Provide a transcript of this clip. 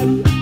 Bye.